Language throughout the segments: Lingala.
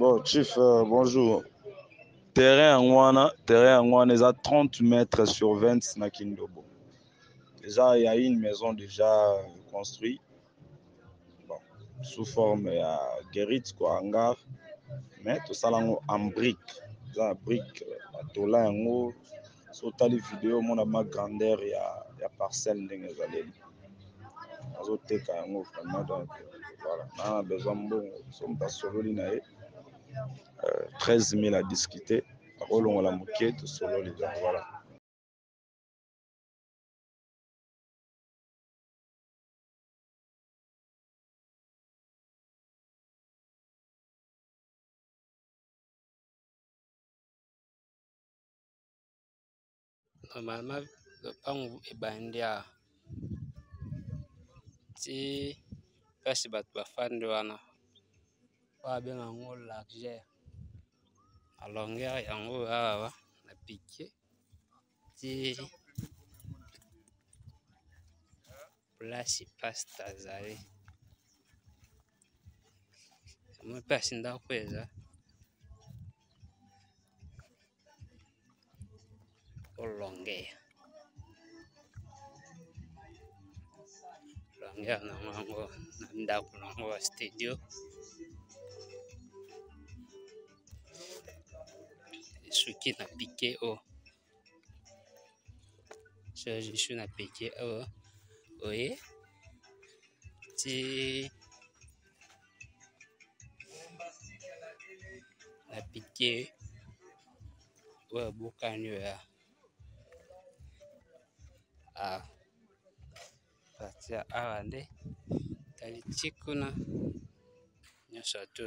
Bon, chief, euh, bonjour. Terrain yango wana, terrain yango wana eza 30 mètres sur 20 na Kindobo. Eza ya une maison déjà construite. Bon, sous forme ya guerite quoi, hangar. Mais tosala yango en brique. Eza na brique, batola yango so otali video omona ma grandeur ya, ya parcelle ndenge ezaleli azoteka yango vraiment donc voilà naa na besoin mbongo so moto asololi na ye 13 euh, 000 à discuter akolongola moke tosololi donc voilà Normalement lopango ebandi awa ti place bato bafandi wana oyo abenga yango largeur na longueur yango oyo awa na piquer ti Place pasta azali. Moi place ndako eza. Olongea. Olongea na mwango na ndako na mwango wa studio. Esuki na pike o. Oh. je, je suis na peke awa oh. oye ti na pike oyo abukani oyo ya ah. parti ya awa nde tali ti kuna nyonso atu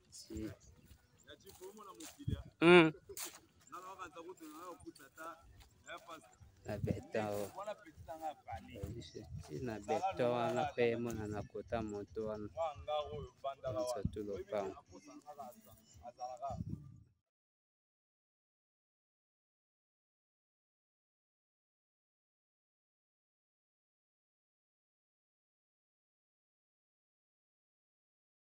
Mm. na beton oyo na beton wana mpe emonana kota moto wana nsotu lopango